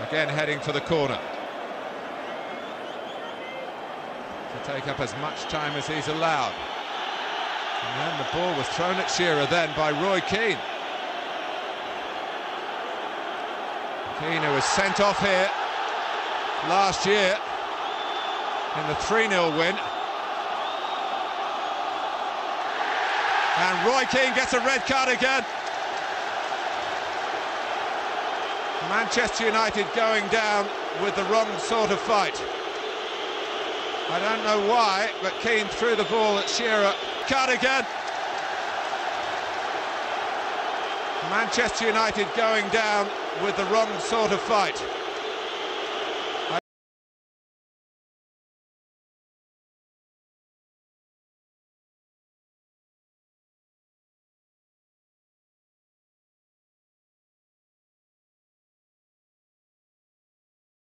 Again heading for the corner. To take up as much time as he's allowed. And then the ball was thrown at Shearer then by Roy Keane. Keane who was sent off here last year in the 3-0 win. And Roy Keane gets a red card again. Manchester United going down with the wrong sort of fight. I don't know why, but Keane threw the ball at Shearer. Card again. Manchester United going down with the wrong sort of fight.